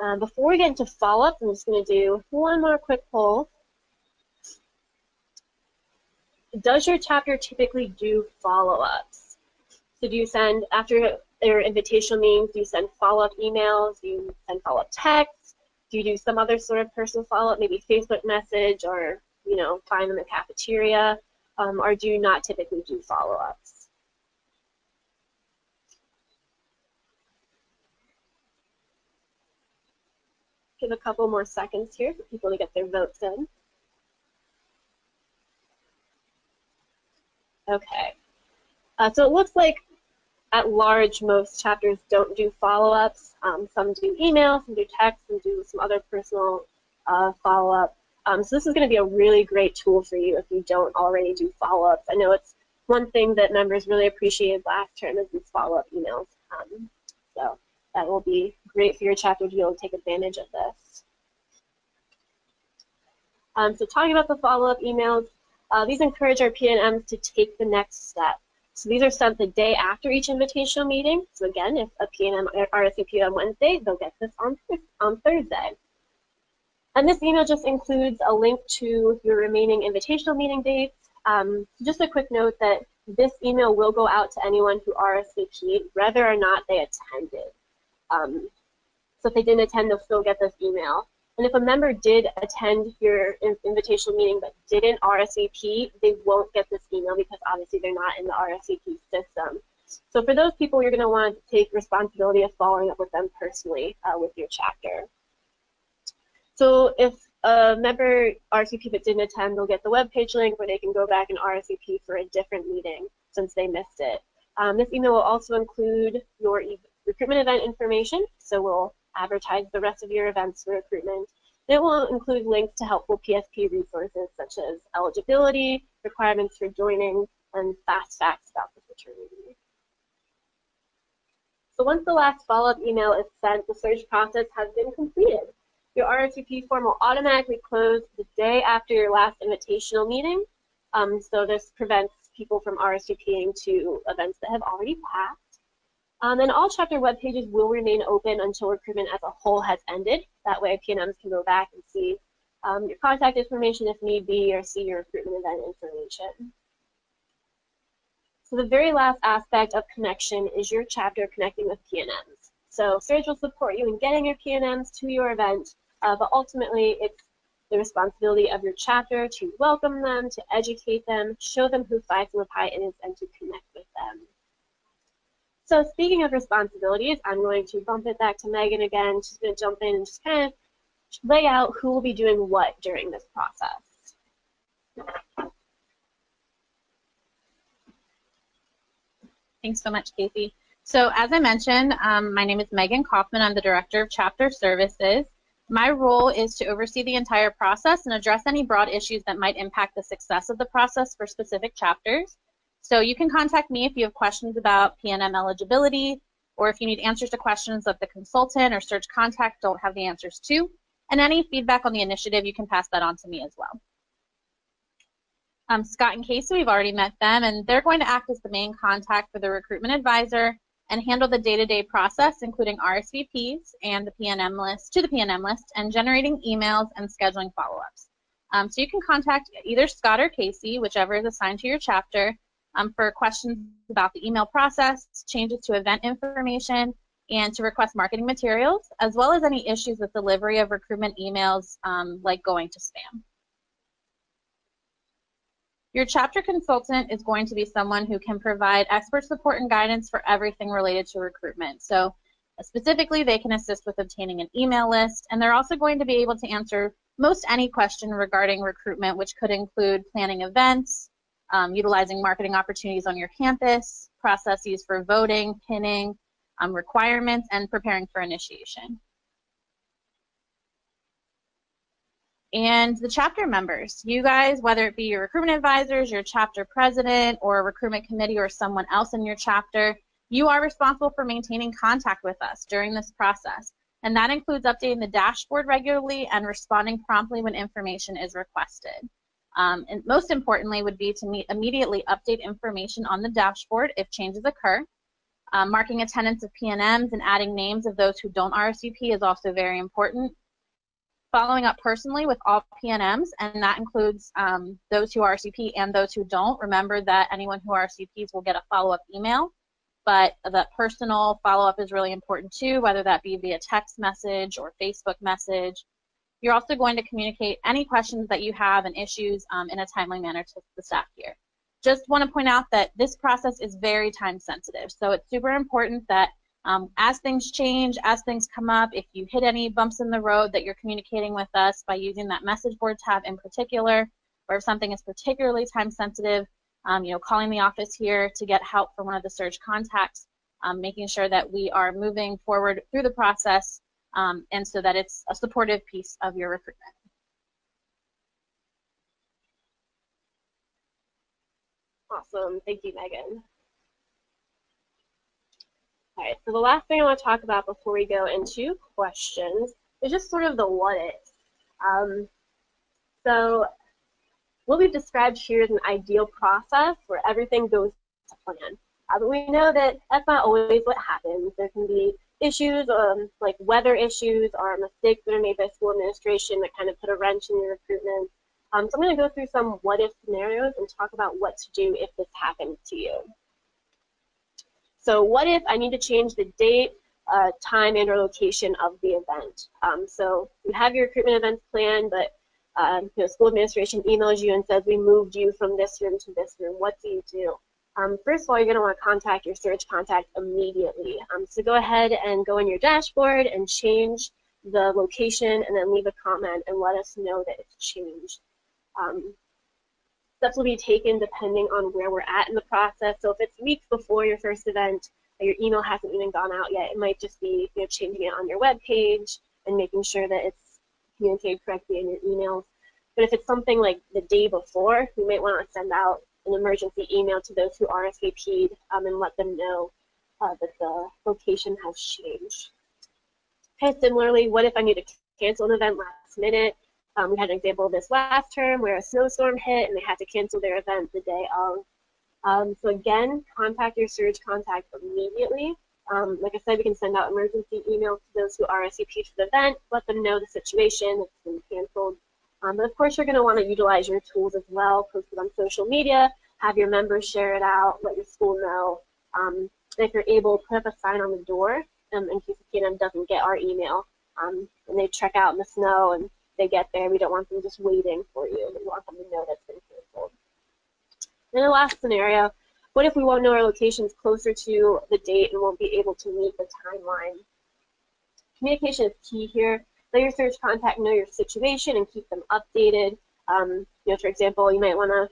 Um, before we get into follow-up, I'm just going to do one more quick poll does your chapter typically do follow-ups? So do you send, after your invitational meetings, do you send follow-up emails? Do you send follow-up texts? Do you do some other sort of personal follow-up, maybe Facebook message or, you know, find them in the cafeteria? Um, or do you not typically do follow-ups? Give a couple more seconds here for people to get their votes in. Okay. Uh, so it looks like at large most chapters don't do follow-ups. Um, some do email, some do text, some do some other personal uh, follow-up. Um, so this is going to be a really great tool for you if you don't already do follow-ups. I know it's one thing that members really appreciated last term is these follow-up emails. Um, so that will be great for your chapter to be able to take advantage of this. Um, so talking about the follow-up emails, uh, these encourage our PNMs to take the next step. So these are sent the day after each invitational meeting. So again, if a PNM RSVP on Wednesday, they'll get this on, on Thursday. And this email just includes a link to your remaining invitational meeting dates. Um, just a quick note that this email will go out to anyone who RSVP'd, whether or not they attended. Um, so if they didn't attend, they'll still get this email. And if a member did attend your invitational meeting but didn't RSVP, they won't get this email because obviously they're not in the RSVP system. So for those people, you're going to want to take responsibility of following up with them personally uh, with your chapter. So if a member RSVP but didn't attend, they'll get the webpage link where they can go back and RSVP for a different meeting since they missed it. Um, this email will also include your recruitment event information, so we'll advertise the rest of your events for recruitment. And it will include links to helpful PSP resources such as eligibility, requirements for joining, and fast facts about the fraternity. So once the last follow-up email is sent, the Surge process has been completed. Your RSVP form will automatically close the day after your last invitational meeting. Um, so this prevents people from RSVPing to events that have already passed. Um, and all chapter web pages will remain open until recruitment as a whole has ended. That way PNMs can go back and see um, your contact information if need be or see your recruitment event information. So the very last aspect of connection is your chapter connecting with PNMs. So Surge will support you in getting your PNMs to your event, uh, but ultimately it's the responsibility of your chapter to welcome them, to educate them, show them who Phi Sigma Pi is, and to connect with them. So speaking of responsibilities, I'm going to bump it back to Megan again. She's going to jump in and just kind of lay out who will be doing what during this process. Thanks so much, Casey. So as I mentioned, um, my name is Megan Kaufman. I'm the Director of Chapter Services. My role is to oversee the entire process and address any broad issues that might impact the success of the process for specific chapters. So you can contact me if you have questions about PNM eligibility or if you need answers to questions that the consultant or surge contact don't have the answers to. And any feedback on the initiative, you can pass that on to me as well. Um, Scott and Casey, we've already met them, and they're going to act as the main contact for the recruitment advisor and handle the day-to-day -day process, including RSVPs and the PNM list to the PNM list, and generating emails and scheduling follow-ups. Um, so you can contact either Scott or Casey, whichever is assigned to your chapter, um, for questions about the email process, changes to event information, and to request marketing materials, as well as any issues with delivery of recruitment emails um, like going to spam. Your chapter consultant is going to be someone who can provide expert support and guidance for everything related to recruitment. So specifically, they can assist with obtaining an email list, and they're also going to be able to answer most any question regarding recruitment, which could include planning events, um, utilizing marketing opportunities on your campus, processes for voting, pinning, um, requirements, and preparing for initiation. And the chapter members, you guys, whether it be your recruitment advisors, your chapter president, or a recruitment committee, or someone else in your chapter, you are responsible for maintaining contact with us during this process. And that includes updating the dashboard regularly and responding promptly when information is requested. Um, and most importantly would be to meet, immediately update information on the dashboard if changes occur. Um, marking attendance of PNMs and adding names of those who don't RSVP is also very important. Following up personally with all PNMs, and that includes um, those who RSVP and those who don't. Remember that anyone who RSVPs will get a follow-up email, but that personal follow-up is really important too, whether that be via text message or Facebook message you're also going to communicate any questions that you have and issues um, in a timely manner to the staff here. Just want to point out that this process is very time sensitive, so it's super important that um, as things change, as things come up, if you hit any bumps in the road that you're communicating with us by using that message board tab in particular, or if something is particularly time sensitive, um, you know, calling the office here to get help from one of the surge contacts, um, making sure that we are moving forward through the process um, and so that it's a supportive piece of your recruitment. Awesome. Thank you, Megan. All right, so the last thing I want to talk about before we go into questions is just sort of the what if. Um, so what we've described here is an ideal process where everything goes to plan. Uh, but we know that that's not always what happens. There can be issues, um, like weather issues or mistakes that are made by school administration that kind of put a wrench in your recruitment. Um, so I'm going to go through some what if scenarios and talk about what to do if this happens to you. So what if I need to change the date, uh, time, and or location of the event? Um, so you have your recruitment events planned, but um, you know, school administration emails you and says we moved you from this room to this room. What do you do? Um, first of all, you're going to want to contact your surge contact immediately. Um, so go ahead and go in your dashboard and change the location and then leave a comment and let us know that it's changed. Um, steps will be taken depending on where we're at in the process. So if it's weeks before your first event, your email hasn't even gone out yet, it might just be you know, changing it on your web page and making sure that it's communicated correctly in your emails. But if it's something like the day before, you might want to send out an emergency email to those who RSVP'd um, and let them know uh, that the location has changed. Okay, similarly, what if I need to cancel an event last minute? Um, we had an example of this last term where a snowstorm hit and they had to cancel their event the day of. Um, so again, contact your surge contact immediately. Um, like I said, we can send out emergency emails to those who RSVP to the event, let them know the situation, it's been canceled. Um, but of course, you're going to want to utilize your tools as well, post it on social media, have your members share it out, let your school know. Um, if you're able, put up a sign on the door um, in case the PNM doesn't get our email. Um, and they trek out in the snow and they get there. We don't want them just waiting for you. We want them to know that's been canceled. In the last scenario, what if we won't know our locations closer to the date and won't be able to meet the timeline? Communication is key here. Let your surge contact know your situation and keep them updated. Um, you know, for example, you might want to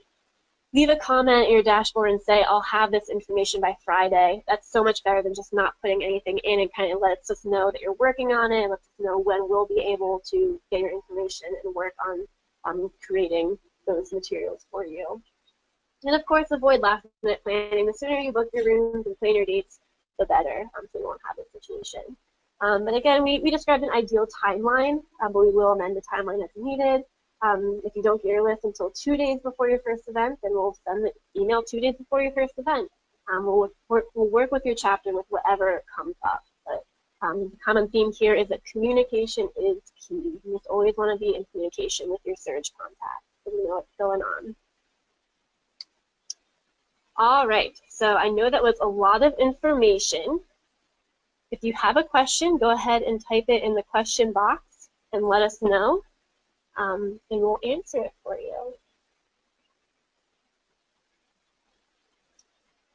leave a comment in your dashboard and say, I'll have this information by Friday. That's so much better than just not putting anything in and kind of lets us know that you're working on it, and lets us know when we'll be able to get your information and work on um, creating those materials for you. And of course, avoid last minute planning. The sooner you book your rooms and plan your dates, the better, um, so you won't have this situation. Um, but again, we, we described an ideal timeline, um, but we will amend the timeline as needed. Um, if you don't get your list until two days before your first event, then we'll send the email two days before your first event. Um, we'll, work, we'll work with your chapter with whatever comes up. But um, the common theme here is that communication is key. You just always want to be in communication with your surge contact so we know what's going on. All right, so I know that was a lot of information. If you have a question, go ahead and type it in the question box and let us know um, and we'll answer it for you.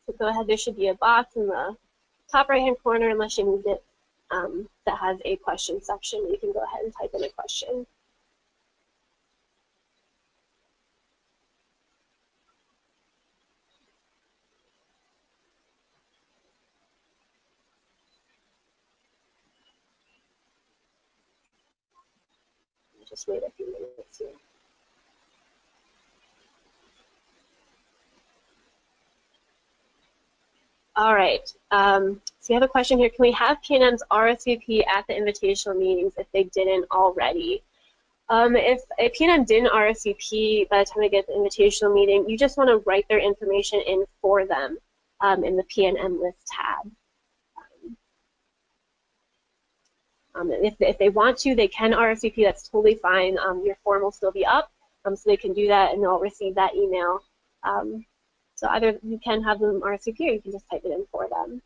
So go ahead, there should be a box in the top right hand corner unless you moved it um, that has a question section. You can go ahead and type in a question. Just wait a few minutes here. All right. Um, so you have a question here. Can we have PNM's RSVP at the invitational meetings if they didn't already? Um, if a PNM didn't RSVP by the time they get the invitational meeting, you just want to write their information in for them um, in the PNM list tab. Um, if, if they want to, they can RSVP. That's totally fine. Um, your form will still be up, um, so they can do that, and they'll receive that email. Um, so either you can have them RSVP, or you can just type it in for them.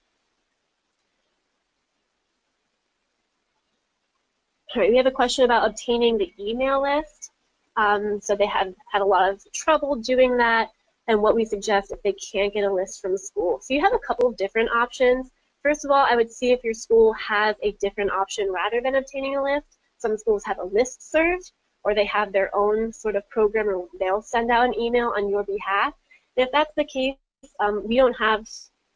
All right, we have a question about obtaining the email list. Um, so they have had a lot of trouble doing that, and what we suggest if they can't get a list from school. So you have a couple of different options. First of all, I would see if your school has a different option rather than obtaining a list. Some schools have a list serve, or they have their own sort of program, or they'll send out an email on your behalf. And if that's the case, um, we don't have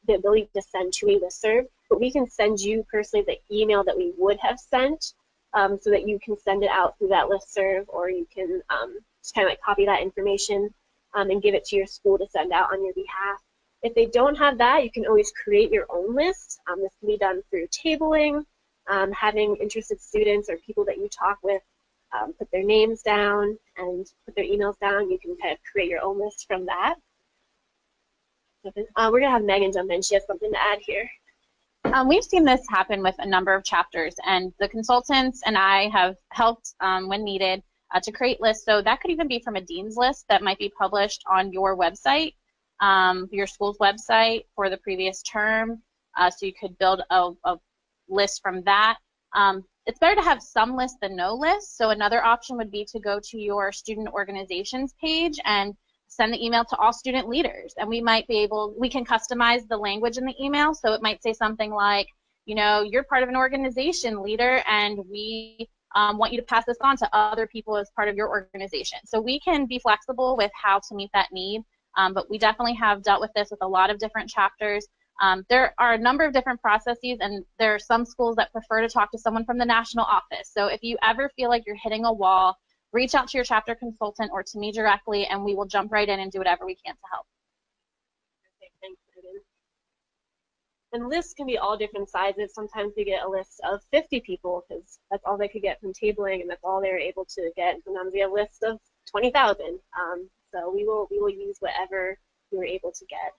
the ability to send to a list serve, but we can send you personally the email that we would have sent um, so that you can send it out through that list serve, or you can um, just kind of like copy that information um, and give it to your school to send out on your behalf. If they don't have that, you can always create your own list. Um, this can be done through tabling, um, having interested students or people that you talk with um, put their names down and put their emails down. You can kind of create your own list from that. Uh, we're going to have Megan jump in. She has something to add here. Um, we've seen this happen with a number of chapters, and the consultants and I have helped um, when needed uh, to create lists. So that could even be from a dean's list that might be published on your website um, your school's website for the previous term. Uh, so you could build a, a list from that. Um, it's better to have some list than no list. So another option would be to go to your student organizations page and send the email to all student leaders. And we might be able, we can customize the language in the email. So it might say something like, you know, you're part of an organization leader and we um, want you to pass this on to other people as part of your organization. So we can be flexible with how to meet that need, um, but we definitely have dealt with this with a lot of different chapters. Um, there are a number of different processes, and there are some schools that prefer to talk to someone from the national office. So if you ever feel like you're hitting a wall, reach out to your chapter consultant or to me directly, and we will jump right in and do whatever we can to help. Okay, thanks, Megan. And lists can be all different sizes. Sometimes we get a list of 50 people because that's all they could get from tabling, and that's all they're able to get. Sometimes we have lists of 20,000. Um, so we will we will use whatever we were able to get.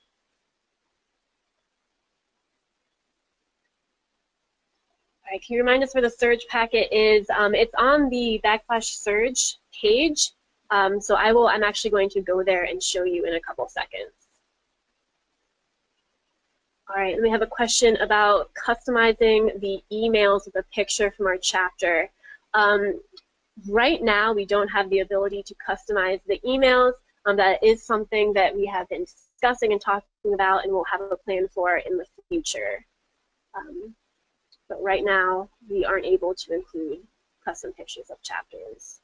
All right, can you remind us where the Surge packet is? Um, it's on the backslash Surge page. Um, so I will, I'm actually going to go there and show you in a couple seconds. All right, and we have a question about customizing the emails with a picture from our chapter. Um, right now, we don't have the ability to customize the emails. Um, that is something that we have been discussing and talking about and we'll have a plan for in the future. Um, but right now we aren't able to include custom pictures of chapters.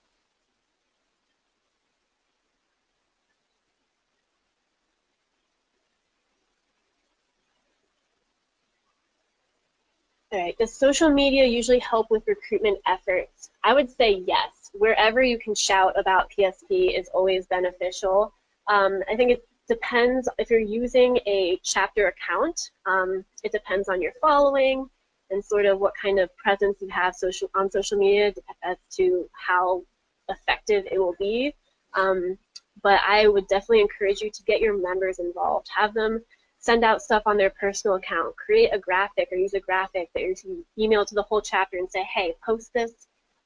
Does social media usually help with recruitment efforts? I would say yes. Wherever you can shout about PSP is always beneficial. Um, I think it depends if you're using a chapter account. Um, it depends on your following and sort of what kind of presence you have social on social media as to how effective it will be. Um, but I would definitely encourage you to get your members involved. Have them send out stuff on their personal account. Create a graphic or use a graphic that you email to the whole chapter and say, hey, post this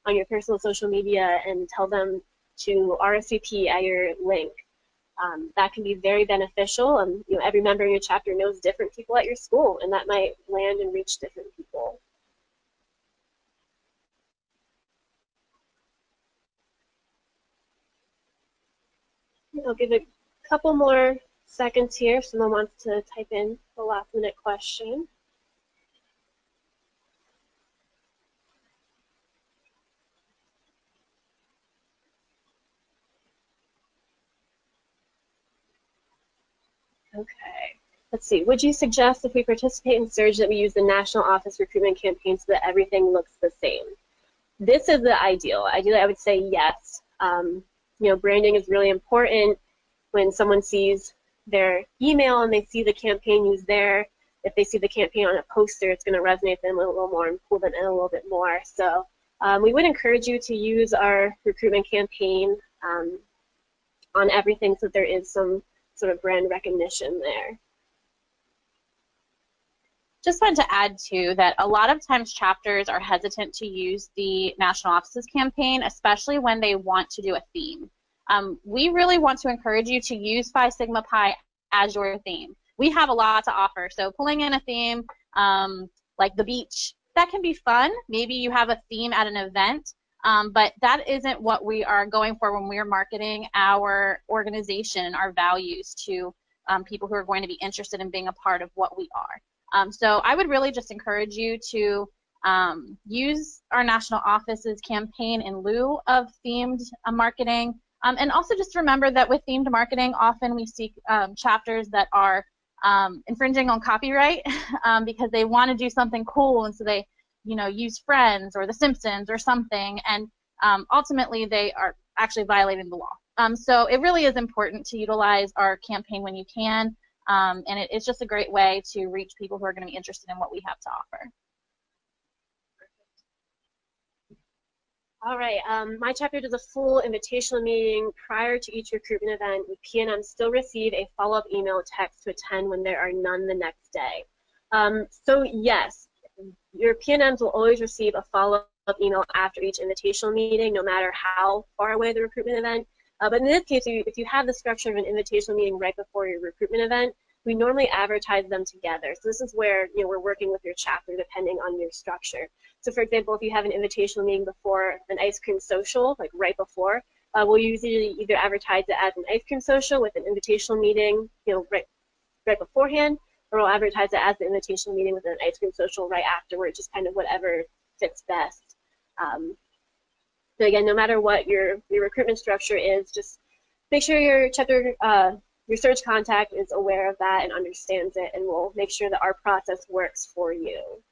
on your personal social media and tell them to RSVP at your link. Um, that can be very beneficial. And you know, every member in your chapter knows different people at your school, and that might land and reach different people. I'll give a couple more seconds here if someone wants to type in the last minute question. Okay. Let's see. Would you suggest if we participate in Surge that we use the national office recruitment campaign so that everything looks the same? This is the ideal. Ideally, I would say yes. Um, you know, branding is really important. When someone sees their email and they see the campaign used there, if they see the campaign on a poster, it's going to resonate them a little more and pull them in a little bit more. So um, we would encourage you to use our recruitment campaign um, on everything so that there is some sort of brand recognition there. Just wanted to add too that a lot of times chapters are hesitant to use the national offices campaign, especially when they want to do a theme. Um, we really want to encourage you to use Phi Sigma Pi as your theme. We have a lot to offer, so pulling in a theme um, like the beach, that can be fun. Maybe you have a theme at an event, um, but that isn't what we are going for when we are marketing our organization our values to um, people who are going to be interested in being a part of what we are. Um, so I would really just encourage you to um, use our national offices campaign in lieu of themed uh, marketing. Um, and also just remember that with themed marketing, often we seek um, chapters that are infringing on copyright (laughs) because they want to do something cool and so they you know, use Friends or The Simpsons or something, and um, ultimately they are actually violating the law. Um, so it really is important to utilize our campaign when you can, um, and it, it's just a great way to reach people who are going to be interested in what we have to offer. All right, um, my chapter does a full invitational meeting prior to each recruitment event. PNM still receive a follow-up email text to attend when there are none the next day. Um, so yes, your PNMs will always receive a follow-up email after each invitational meeting, no matter how far away the recruitment event. Uh, but in this case, if you have the structure of an invitational meeting right before your recruitment event, we normally advertise them together. So this is where you know we're working with your chapter depending on your structure. So for example, if you have an invitational meeting before an ice cream social, like right before, uh, we'll usually either advertise it as an ice cream social with an invitational meeting, you know, right right beforehand, or we'll advertise it as the invitation meeting with an ice cream social right afterward, just kind of whatever fits best. Um, so again, no matter what your, your recruitment structure is, just make sure your chapter, uh, your surge contact is aware of that and understands it, and we'll make sure that our process works for you.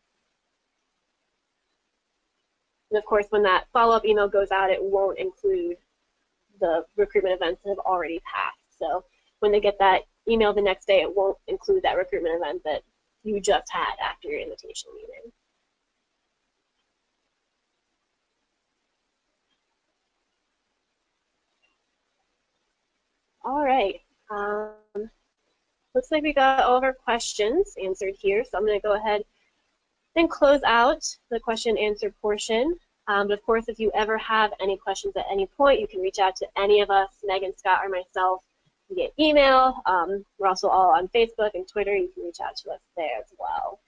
And of course, when that follow-up email goes out, it won't include the recruitment events that have already passed. So when they get that email the next day, it won't include that recruitment event that you just had after your invitation meeting. All right. Um, looks like we got all of our questions answered here, so I'm going to go ahead and close out the question answer portion. Um, but of course, if you ever have any questions at any point, you can reach out to any of us, Megan, Scott, or myself via email. Um, we're also all on Facebook and Twitter. You can reach out to us there as well.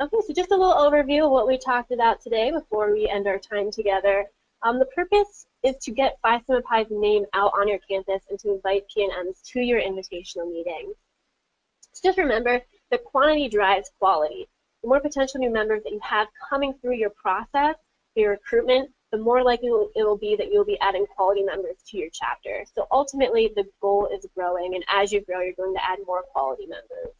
Okay, so just a little overview of what we talked about today before we end our time together. Um, the purpose is to get Phi Sigma Pi's name out on your campus and to invite PNMs to your invitational meetings. So just remember that quantity drives quality. The more potential new members that you have coming through your process, your recruitment, the more likely it will be that you'll be adding quality members to your chapter. So ultimately, the goal is growing, and as you grow, you're going to add more quality members.